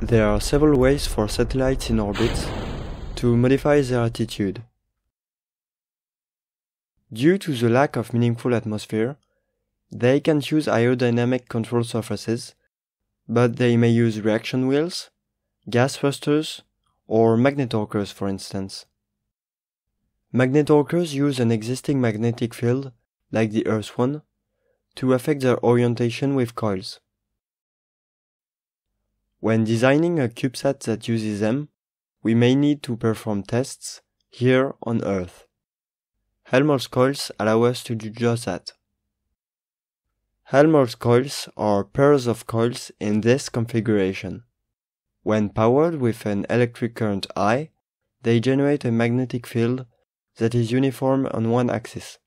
There are several ways for satellites in orbit to modify their attitude. Due to the lack of meaningful atmosphere, they can't use aerodynamic control surfaces, but they may use reaction wheels, gas thrusters, or magnetorquers for instance. Magnetorquers use an existing magnetic field, like the Earth's one, to affect their orientation with coils. When designing a CubeSat that uses them, we may need to perform tests here on Earth. Helmholtz coils allow us to do just that. Helmholtz coils are pairs of coils in this configuration. When powered with an electric current I, they generate a magnetic field that is uniform on one axis.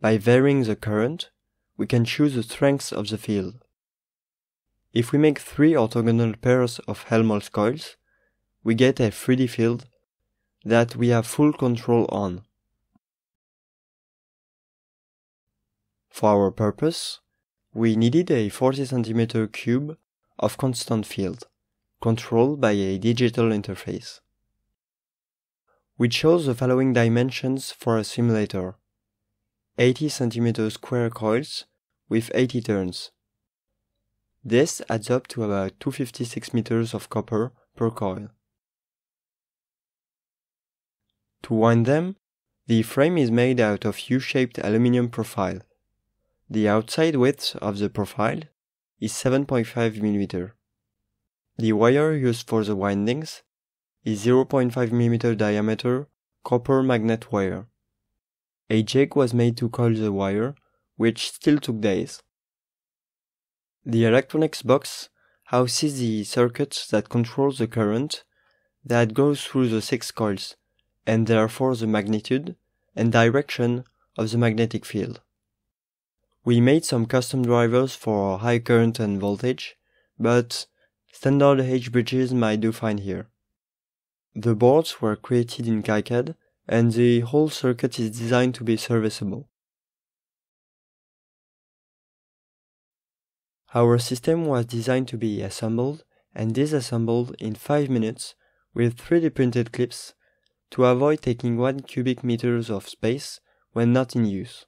By varying the current, we can choose the strength of the field. If we make three orthogonal pairs of Helmholtz coils, we get a 3D field that we have full control on. For our purpose, we needed a 40 cm cube of constant field, controlled by a digital interface. We chose the following dimensions for a simulator. 80 cm square coils with 80 turns. This adds up to about 256 meters of copper per coil. To wind them, the frame is made out of U-shaped aluminum profile. The outside width of the profile is 7.5 mm. The wire used for the windings is 0.5 mm diameter copper magnet wire. A jig was made to coil the wire, which still took days. The electronics box houses the circuit that controls the current that goes through the six coils, and therefore the magnitude and direction of the magnetic field. We made some custom drivers for high current and voltage, but standard H bridges might do fine here. The boards were created in KiCad, and the whole circuit is designed to be serviceable. Our system was designed to be assembled and disassembled in 5 minutes with 3D printed clips to avoid taking 1 cubic meters of space when not in use.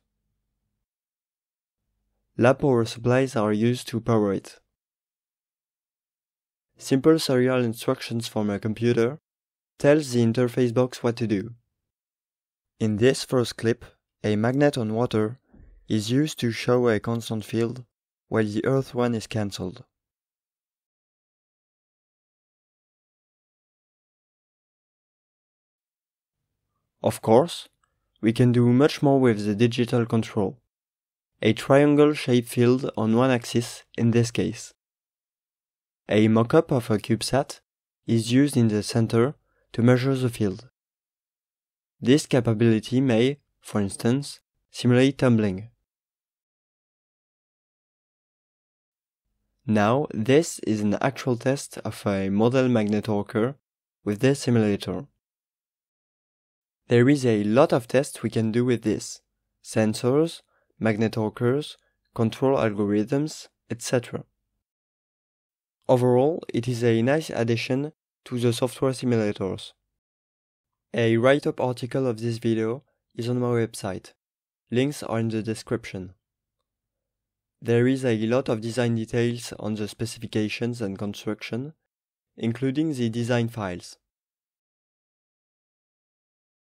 Lab power supplies are used to power it. Simple serial instructions from a computer tells the interface box what to do. In this first clip, a magnet on water is used to show a constant field while the Earth one is cancelled. Of course, we can do much more with the digital control. A triangle shaped field on one axis in this case. A mock-up of a CubeSat is used in the center to measure the field. This capability may, for instance, simulate tumbling. Now, this is an actual test of a model magnetorquer with this simulator. There is a lot of tests we can do with this. Sensors, magnetorquers, control algorithms, etc. Overall, it is a nice addition to the software simulators. A write-up article of this video is on my website. Links are in the description. There is a lot of design details on the specifications and construction, including the design files.